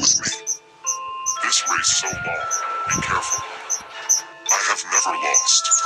with me. This race so long. Be careful. I have never lost.